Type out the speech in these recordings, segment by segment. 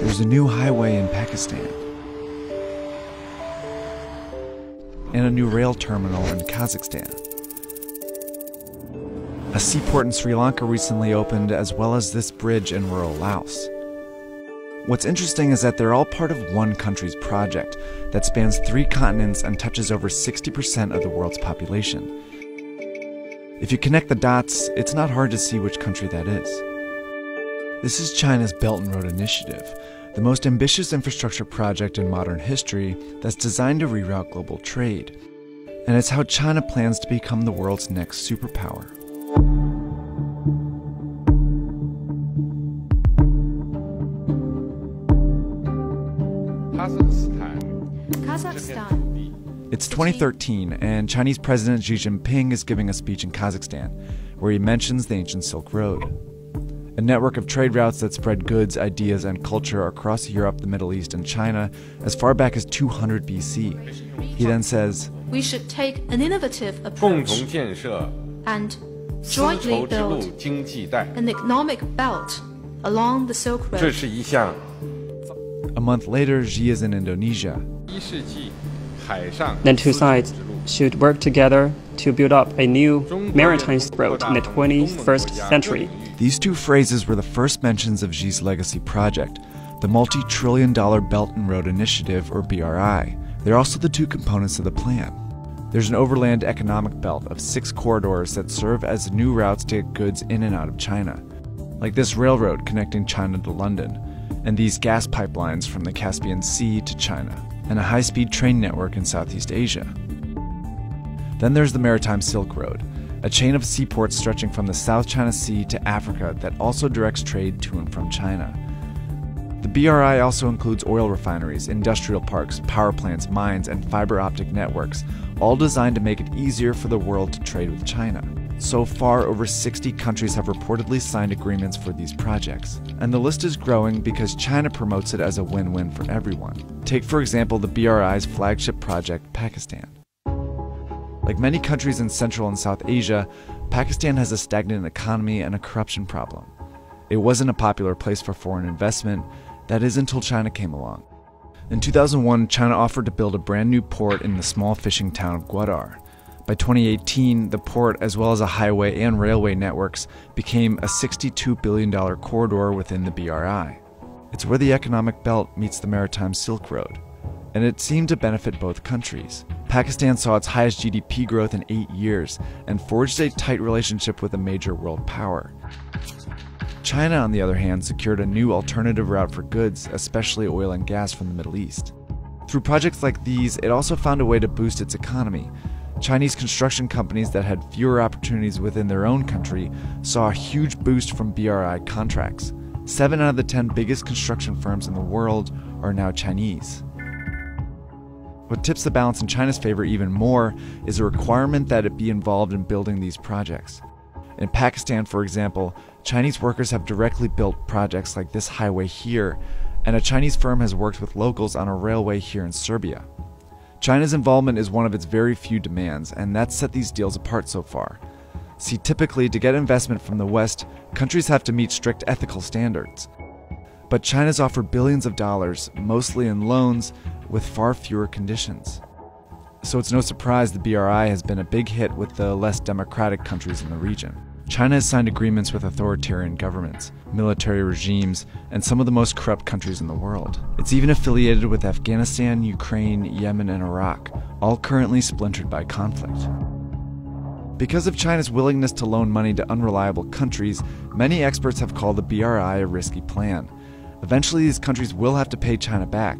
There's a new highway in Pakistan. And a new rail terminal in Kazakhstan. A seaport in Sri Lanka recently opened, as well as this bridge in rural Laos. What's interesting is that they're all part of one country's project that spans three continents and touches over 60% of the world's population. If you connect the dots, it's not hard to see which country that is. This is China's Belt and Road Initiative, the most ambitious infrastructure project in modern history that's designed to reroute global trade. And it's how China plans to become the world's next superpower. Kazakhstan. It's 2013, and Chinese President Xi Jinping is giving a speech in Kazakhstan, where he mentions the ancient Silk Road, a network of trade routes that spread goods, ideas, and culture across Europe, the Middle East, and China as far back as 200 BC. He then says, We should take an innovative approach and jointly build an economic belt along the Silk Road. A month later, Xi is in Indonesia. Then two sides should work together to build up a new maritime road in the 21st century. These two phrases were the first mentions of Xi's legacy project, the multi trillion dollar Belt and Road Initiative, or BRI. They're also the two components of the plan. There's an overland economic belt of six corridors that serve as new routes to get goods in and out of China, like this railroad connecting China to London, and these gas pipelines from the Caspian Sea to China, and a high speed train network in Southeast Asia. Then there's the Maritime Silk Road, a chain of seaports stretching from the South China Sea to Africa that also directs trade to and from China. The BRI also includes oil refineries, industrial parks, power plants, mines, and fiber optic networks, all designed to make it easier for the world to trade with China. So far, over 60 countries have reportedly signed agreements for these projects. And the list is growing because China promotes it as a win win for everyone. Take, for example, the BRI's flagship project, Pakistan. Like many countries in Central and South Asia, Pakistan has a stagnant economy and a corruption problem. It wasn't a popular place for foreign investment, that is until China came along. In 2001, China offered to build a brand new port in the small fishing town of Gwadar. By 2018, the port, as well as a highway and railway networks, became a $62 billion corridor within the BRI. It's where the economic belt meets the maritime Silk Road, and it seemed to benefit both countries. Pakistan saw its highest GDP growth in eight years and forged a tight relationship with a major world power. China, on the other hand, secured a new alternative route for goods, especially oil and gas from the Middle East. Through projects like these, it also found a way to boost its economy. Chinese construction companies that had fewer opportunities within their own country saw a huge boost from BRI contracts. Seven out of the ten biggest construction firms in the world are now Chinese. What tips the balance in China's favor even more is a requirement that it be involved in building these projects. In Pakistan, for example, Chinese workers have directly built projects like this highway here, and a Chinese firm has worked with locals on a railway here in Serbia. China's involvement is one of its very few demands, and that's set these deals apart so far. See, typically, to get investment from the West, countries have to meet strict ethical standards. But China's offered billions of dollars, mostly in loans, with far fewer conditions. So it's no surprise the BRI has been a big hit with the less democratic countries in the region. China has signed agreements with authoritarian governments, military regimes, and some of the most corrupt countries in the world. It's even affiliated with Afghanistan, Ukraine, Yemen, and Iraq, all currently splintered by conflict. Because of China's willingness to loan money to unreliable countries, many experts have called the BRI a risky plan. Eventually, these countries will have to pay China back,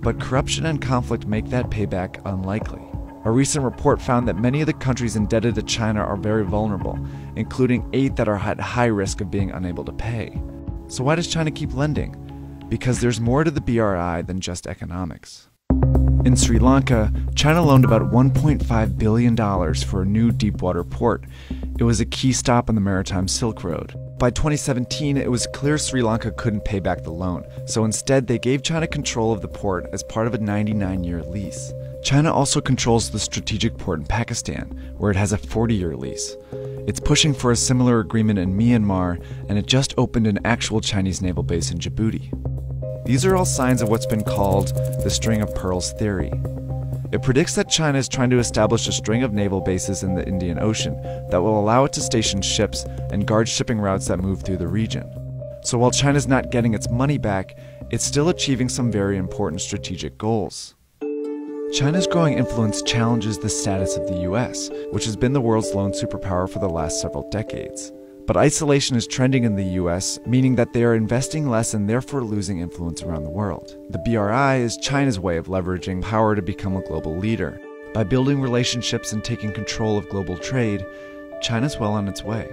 but corruption and conflict make that payback unlikely. A recent report found that many of the countries indebted to China are very vulnerable, including eight that are at high risk of being unable to pay. So, why does China keep lending? Because there's more to the BRI than just economics. In Sri Lanka, China loaned about $1.5 billion for a new deepwater port. It was a key stop on the Maritime Silk Road. By 2017, it was clear Sri Lanka couldn't pay back the loan, so instead they gave China control of the port as part of a 99 year lease. China also controls the strategic port in Pakistan, where it has a 40 year lease. It's pushing for a similar agreement in Myanmar, and it just opened an actual Chinese naval base in Djibouti. These are all signs of what's been called the string of pearls theory. It predicts that China is trying to establish a string of naval bases in the Indian Ocean that will allow it to station ships and guard shipping routes that move through the region. So while China's not getting its money back, it's still achieving some very important strategic goals. China's growing influence challenges the status of the US, which has been the world's lone superpower for the last several decades. But isolation is trending in the US, meaning that they are investing less and therefore losing influence around the world. The BRI is China's way of leveraging power to become a global leader. By building relationships and taking control of global trade, China's well on its way.